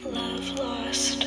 Love lost.